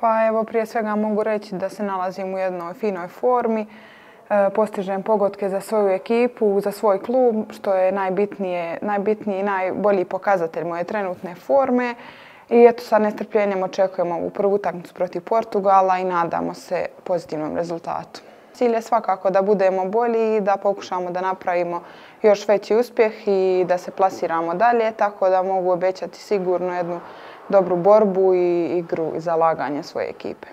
Pa evo prije svega mogu reći da se nalazim u jednoj finoj formi. E, postižem pogotke za svoju ekipu, za svoj klub, što je najbitnije, najbitniji i najbolji pokazatelj moje trenutne forme. I eto sa nestrpljenjem očekujemo ovu prvu utakmicu protiv Portugala i nadamo se pozitivnom rezultatu. Cilj je svakako da budemo bolji i da pokušamo da napravimo još veći uspjeh i da se plasiramo dalje, tako da mogu obećati sigurno jednu dobru borbu i igru i zalaganje svoje ekipe.